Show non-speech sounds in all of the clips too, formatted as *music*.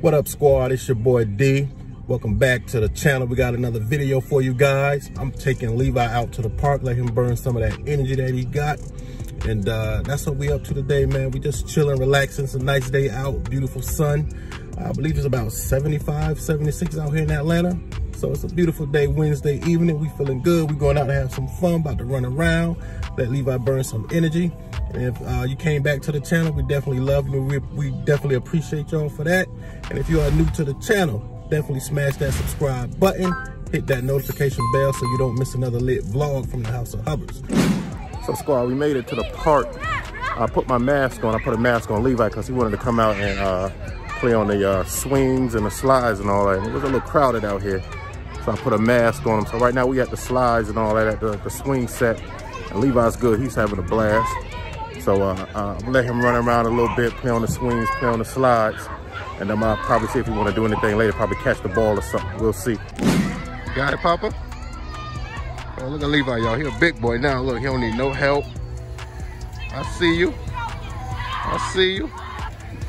What up, squad? It's your boy D. Welcome back to the channel. We got another video for you guys. I'm taking Levi out to the park, let him burn some of that energy that he got. And uh, that's what we up to today, man. We just chilling, relaxing. It's a nice day out, beautiful sun. I believe it's about 75, 76 out here in Atlanta. So it's a beautiful day, Wednesday evening. We feeling good. We going out to have some fun, about to run around, let Levi burn some energy. If uh, you came back to the channel, we definitely love you. We, we definitely appreciate y'all for that. And if you are new to the channel, definitely smash that subscribe button. Hit that notification bell so you don't miss another lit vlog from the House of Hubbards. So squad, we made it to the park. I put my mask on. I put a mask on Levi because he wanted to come out and uh, play on the uh, swings and the slides and all that. And it was a little crowded out here. So I put a mask on him. So right now we at the slides and all that at the, the swing set. And Levi's good. He's having a blast. So uh, uh, let him run around a little bit, play on the swings, play on the slides. And then I'll probably see if he want to do anything later, probably catch the ball or something. We'll see. Got it, Papa? Oh, look at Levi, y'all. He a big boy now. Look, he don't need no help. I see you. I see you.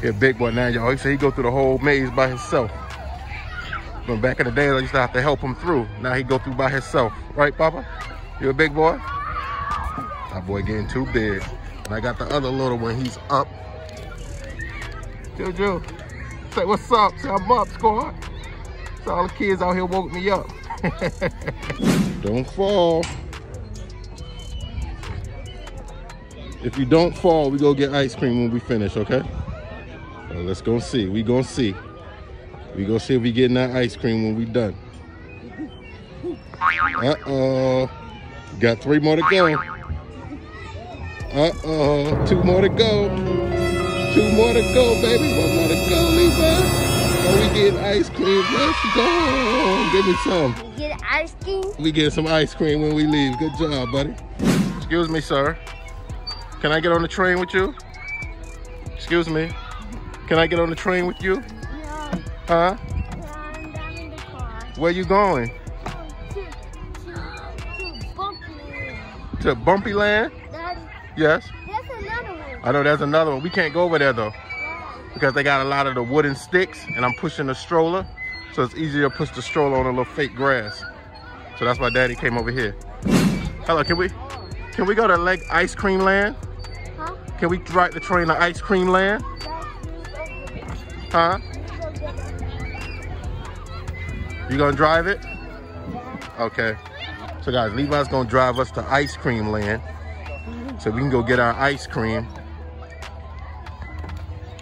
He a big boy now, y'all. He said he go through the whole maze by himself. But back in the day, I used to have to help him through. Now he go through by himself. Right, Papa? You a big boy? That boy getting too big. And I got the other little one. He's up. Jojo, say what's up. Say I'm up, squad. So all the kids out here woke me up. *laughs* don't fall. If you don't fall, we go get ice cream when we finish, okay? Let's go see. We gonna see. We gonna see if we getting that ice cream when we done. Uh-oh. Got three more to go. Uh-oh. Two more to go. Two more to go, baby. One more to go, Levi. Oh, we get ice cream. Let's go. Give me some. You get ice cream? We get some ice cream when we leave. Good job, buddy. Excuse me, sir. Can I get on the train with you? Excuse me. Can I get on the train with you? No. Huh? I'm down in the car. Where you going? To, to, to Bumpy. To Bumpy Land? Yes. there's another one. I know there's another one. We can't go over there though Yeah. because they got a lot of the wooden sticks and I'm pushing the stroller. So it's easier to push the stroller on a little fake grass. So that's why daddy came over here. Hello, can we can we go to Lake Ice Cream Land? Huh? Can we ride the train to Ice Cream Land? Huh? You gonna drive it? Okay. So guys, Levi's gonna drive us to Ice Cream Land so we can go get our ice cream.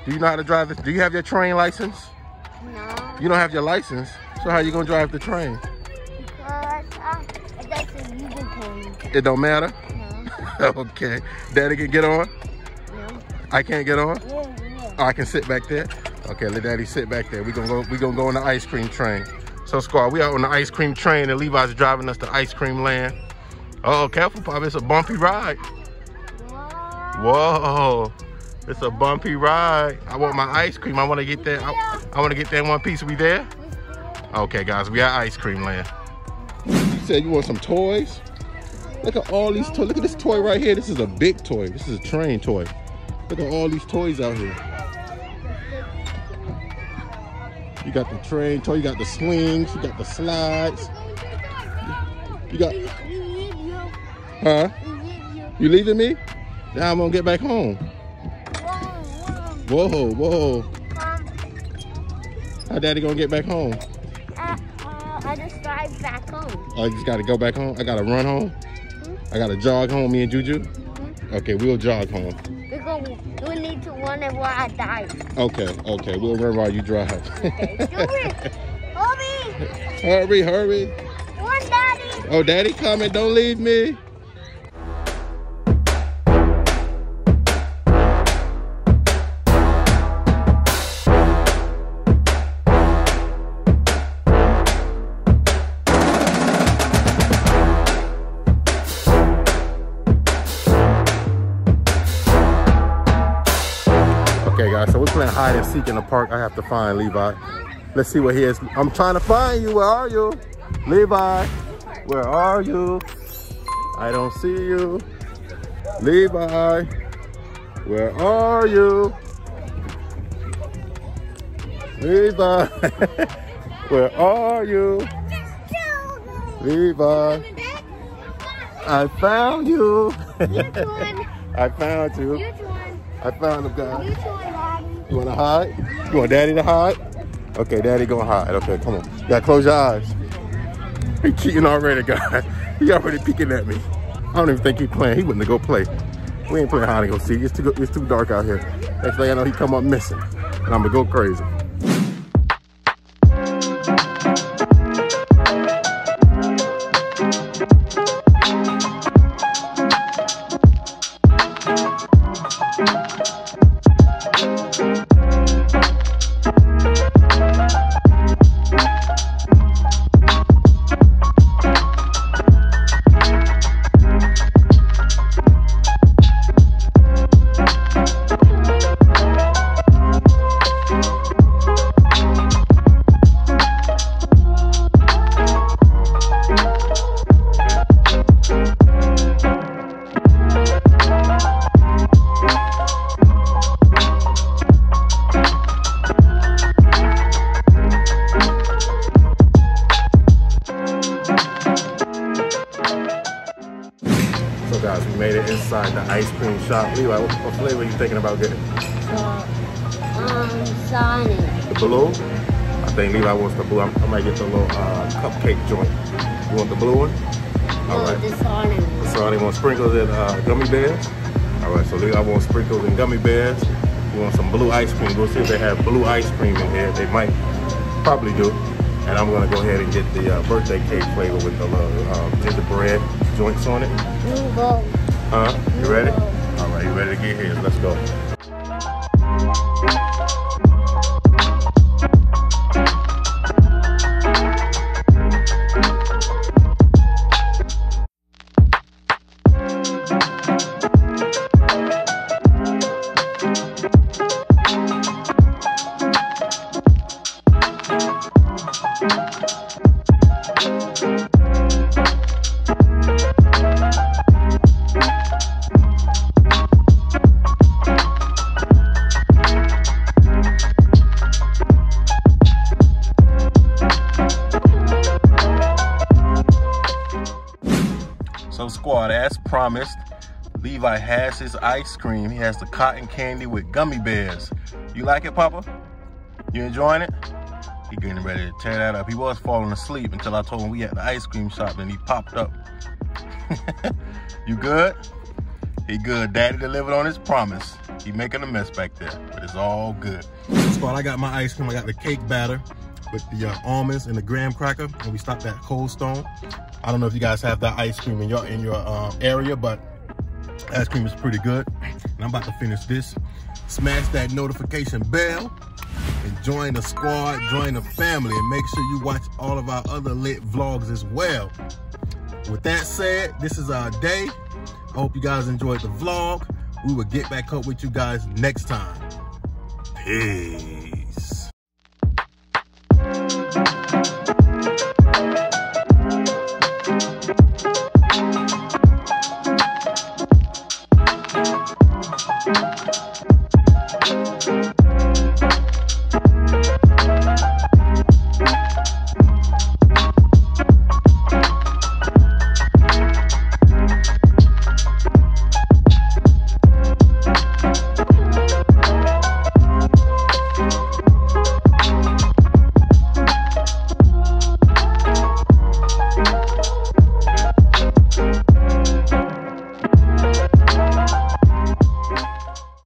Do you know how to drive this? Do you have your train license? No. You don't have your license, so how you gonna drive the train? Because uh, that's a legal thing. It don't matter? No. *laughs* okay. Daddy can get on? No. I can't get on? Yeah, yeah. Oh, I can sit back there? Okay, let daddy sit back there. We're gonna go we gonna go on the ice cream train. So squad, we out on the ice cream train and Levi's driving us to ice cream land. Oh, careful, Pop. It's a bumpy ride. Whoa. It's a bumpy ride. I want my ice cream. I want to get that. I, I want to get in one piece. We there? Okay, guys. We at ice cream land. You said you want some toys? Look at all these toys. Look at this toy right here. This is a big toy. This is a train toy. Look at all these toys out here. You got the train toy. You got the swings. You got the slides. You got, huh? You leaving me? Now I'm gonna get back home. Whoa, Whoa, whoa. whoa. Um, How daddy gonna get back home? uh, uh, I just drive back home. Oh, I just gotta go back home? I gotta run home? I gotta jog home, me and Juju? Okay, we'll jog home. We're going, we need to run it while I die. Okay, okay, we'll run while you drive. Okay, do it. Bobby, *laughs* hurry, hurry. one daddy. Oh, daddy coming, don't leave me. Guys, so we're playing hide and seek in the park. I have to find Levi. Let's see what he is. I'm trying to find you. Where are you? Levi, where are you? I don't see you. Levi, where are you? Levi. *laughs* Where are you? Levi. I found you. *laughs* I found you. I found him, guys. You wanna hide? You want daddy to hide? Okay, daddy gonna hide. Okay, come on. You gotta close your eyes. He cheating already, guys. *laughs* He already peeking at me. I don't even think he playing. He wouldn't go play. We ain't playing hide and go seek. It's too, it's too dark out here. Next thing I know, he come up missing. And I'm gonna go crazy. Inside the ice cream shop. Levi, what, what flavor are you thinking about getting? Uh, um, Sonic. The blue? I think Levi wants the blue. I, I might get the little uh, cupcake joint. You want the blue one? All right. The Sonic. The Sonic want sprinkles and uh, gummy bears. All right, so Levi wants sprinkles and gummy bears. You want some blue ice cream. We'll see if they have blue ice cream in here. They might probably do. And I'm gonna go ahead and get the uh, birthday cake flavor with the little uh, gingerbread joints on it. Huh? You ready? All right, you ready to get here? Let's go. Promised, Levi has his ice cream. He has the cotton candy with gummy bears. You like it, Papa? You enjoying it? He getting ready to tear that up. He was falling asleep until I told him we at the ice cream shop and he popped up. *laughs* you good? He good. Daddy delivered on his promise. He making a mess back there, but it's all good. Squad, I got my ice cream. I got the cake batter with the uh, almonds and the graham cracker, and we stopped at Cold Stone. I don't know if you guys have that ice cream in your in your uh, area, but ice cream is pretty good. And I'm about to finish this. Smash that notification bell and join the squad, join the family, and make sure you watch all of our other lit vlogs as well. With that said, this is our day. I hope you guys enjoyed the vlog. We will get back up with you guys next time. Peace.